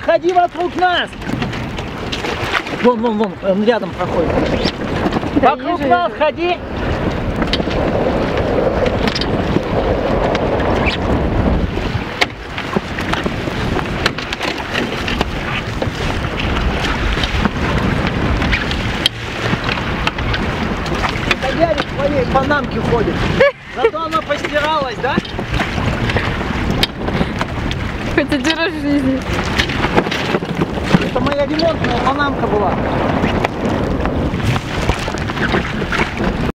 ходи вокруг нас. Вон, вон, вон, он рядом проходит. Да, вокруг вижу, нас ходи. Это Ярик в твоей панамке ходит. Зато она постиралась, да? Хоть один раз в жизни. Это моя ремонтная панамка была.